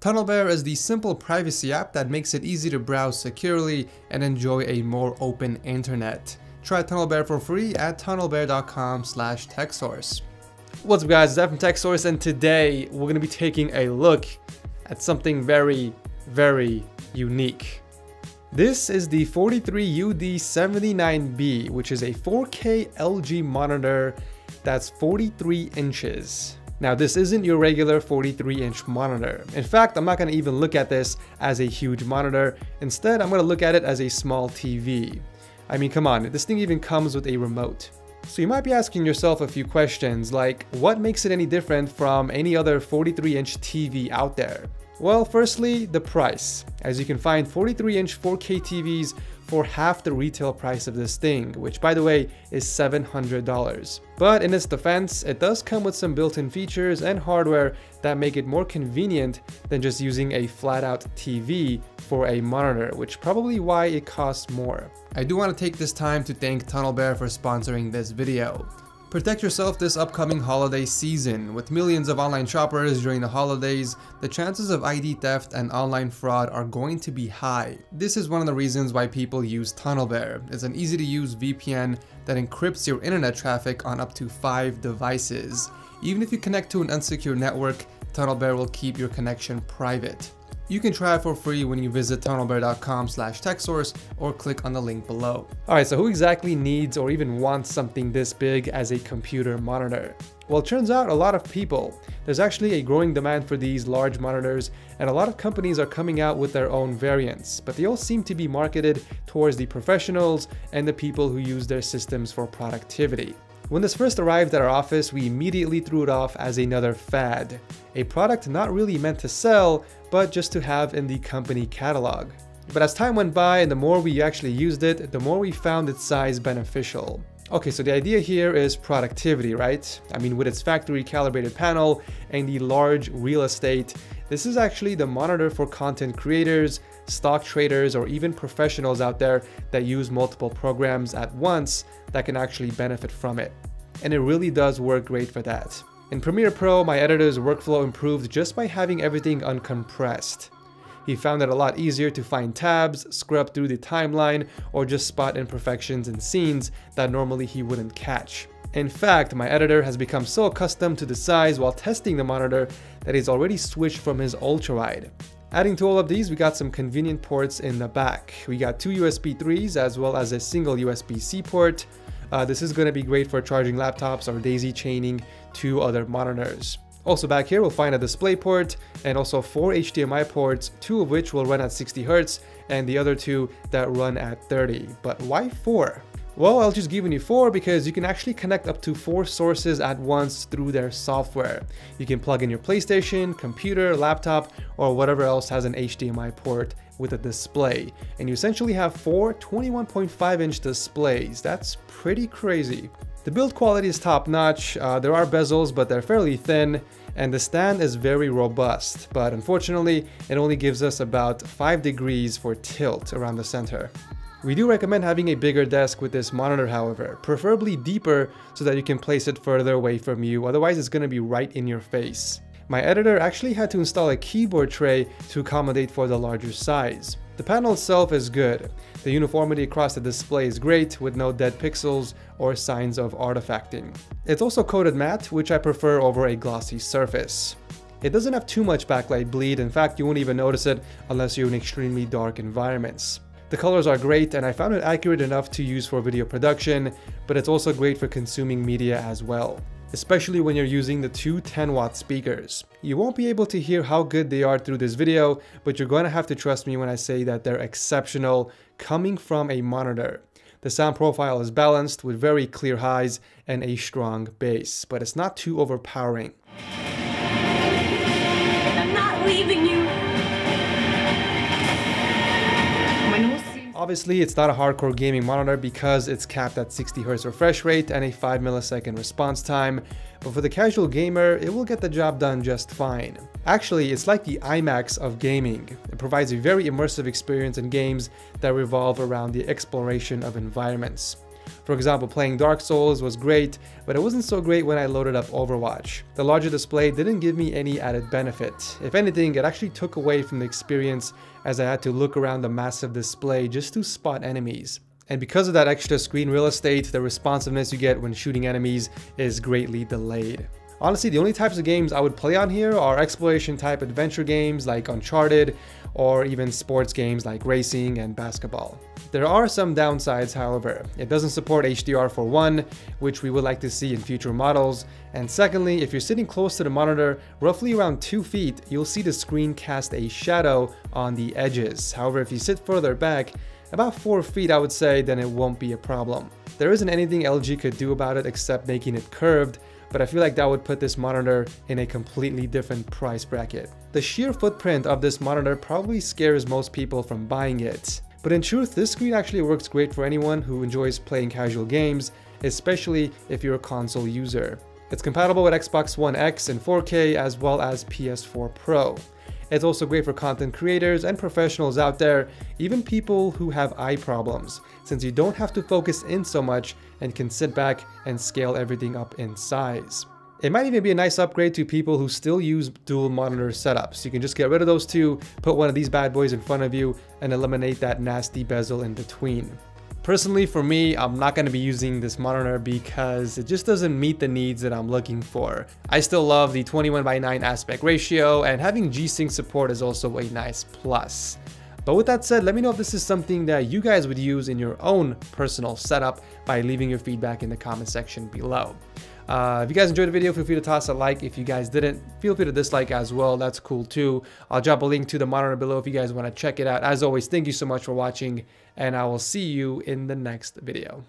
TunnelBear is the simple privacy app that makes it easy to browse securely and enjoy a more open internet. Try TunnelBear for free at tunnelbear.com slash techsource. What's up guys, it's Ed from TechSource and today we're going to be taking a look at something very, very unique. This is the 43UD79B, which is a 4K LG monitor that's 43 inches. Now this isn't your regular 43 inch monitor. In fact, I'm not gonna even look at this as a huge monitor. Instead, I'm gonna look at it as a small TV. I mean, come on, this thing even comes with a remote. So you might be asking yourself a few questions like, what makes it any different from any other 43 inch TV out there? Well, firstly, the price. As you can find 43 inch 4K TVs for half the retail price of this thing, which by the way is $700. But in its defense, it does come with some built-in features and hardware that make it more convenient than just using a flat-out TV for a monitor, which probably why it costs more. I do want to take this time to thank TunnelBear for sponsoring this video. Protect yourself this upcoming holiday season. With millions of online shoppers during the holidays, the chances of ID theft and online fraud are going to be high. This is one of the reasons why people use TunnelBear. It's an easy to use VPN that encrypts your internet traffic on up to 5 devices. Even if you connect to an unsecure network, TunnelBear will keep your connection private. You can try it for free when you visit tunnelbear.com slash techsource or click on the link below. Alright, so who exactly needs or even wants something this big as a computer monitor? Well, it turns out a lot of people. There's actually a growing demand for these large monitors, and a lot of companies are coming out with their own variants, but they all seem to be marketed towards the professionals and the people who use their systems for productivity. When this first arrived at our office, we immediately threw it off as another fad, a product not really meant to sell, but just to have in the company catalog. But as time went by and the more we actually used it, the more we found its size beneficial. Okay, so the idea here is productivity, right? I mean, with its factory calibrated panel and the large real estate, this is actually the monitor for content creators, stock traders, or even professionals out there that use multiple programs at once that can actually benefit from it. And it really does work great for that. In Premiere Pro, my editor's workflow improved just by having everything uncompressed. He found it a lot easier to find tabs, scrub through the timeline, or just spot imperfections in scenes that normally he wouldn't catch. In fact, my editor has become so accustomed to the size while testing the monitor that he's already switched from his ultrawide. Adding to all of these, we got some convenient ports in the back. We got two USB 3s as well as a single USB-C port. Uh, this is going to be great for charging laptops or daisy chaining to other monitors. Also back here we'll find a display port and also four HDMI ports, two of which will run at 60 Hz and the other two that run at 30. But why four? Well, I'll just giving you four because you can actually connect up to four sources at once through their software. You can plug in your PlayStation, computer, laptop, or whatever else has an HDMI port with a display. And you essentially have four 21.5 inch displays. That's pretty crazy. The build quality is top notch, uh, there are bezels but they're fairly thin, and the stand is very robust, but unfortunately it only gives us about 5 degrees for tilt around the center. We do recommend having a bigger desk with this monitor however, preferably deeper so that you can place it further away from you, otherwise it's going to be right in your face. My editor actually had to install a keyboard tray to accommodate for the larger size. The panel itself is good. The uniformity across the display is great with no dead pixels or signs of artifacting. It's also coated matte, which I prefer over a glossy surface. It doesn't have too much backlight bleed, in fact you won't even notice it unless you're in extremely dark environments. The colors are great and I found it accurate enough to use for video production, but it's also great for consuming media as well especially when you're using the two 10 watt speakers. You won't be able to hear how good they are through this video, but you're going to have to trust me when I say that they're exceptional coming from a monitor. The sound profile is balanced with very clear highs and a strong bass, but it's not too overpowering. I'm not leaving Obviously, it's not a hardcore gaming monitor because it's capped at 60 Hz refresh rate and a 5 millisecond response time, but for the casual gamer, it will get the job done just fine. Actually, it's like the IMAX of gaming. It provides a very immersive experience in games that revolve around the exploration of environments. For example, playing Dark Souls was great, but it wasn't so great when I loaded up Overwatch. The larger display didn't give me any added benefit. If anything, it actually took away from the experience as I had to look around the massive display just to spot enemies. And because of that extra screen real estate, the responsiveness you get when shooting enemies is greatly delayed. Honestly, the only types of games I would play on here are exploration type adventure games like Uncharted, or even sports games like racing and basketball. There are some downsides, however. It doesn't support HDR for one, which we would like to see in future models, and secondly, if you're sitting close to the monitor, roughly around 2 feet, you'll see the screen cast a shadow on the edges. However, if you sit further back, about 4 feet I would say, then it won't be a problem. There isn't anything LG could do about it except making it curved, but I feel like that would put this monitor in a completely different price bracket. The sheer footprint of this monitor probably scares most people from buying it. But in truth, this screen actually works great for anyone who enjoys playing casual games, especially if you're a console user. It's compatible with Xbox One X and 4K as well as PS4 Pro. It's also great for content creators and professionals out there, even people who have eye problems, since you don't have to focus in so much and can sit back and scale everything up in size. It might even be a nice upgrade to people who still use dual monitor setups. You can just get rid of those two, put one of these bad boys in front of you, and eliminate that nasty bezel in between. Personally, for me, I'm not going to be using this monitor because it just doesn't meet the needs that I'm looking for. I still love the 21 by 9 aspect ratio and having G-Sync support is also a nice plus. But with that said, let me know if this is something that you guys would use in your own personal setup by leaving your feedback in the comment section below. Uh, if you guys enjoyed the video, feel free to toss a like. If you guys didn't, feel free to dislike as well. That's cool too. I'll drop a link to the monitor below if you guys want to check it out. As always, thank you so much for watching, and I will see you in the next video.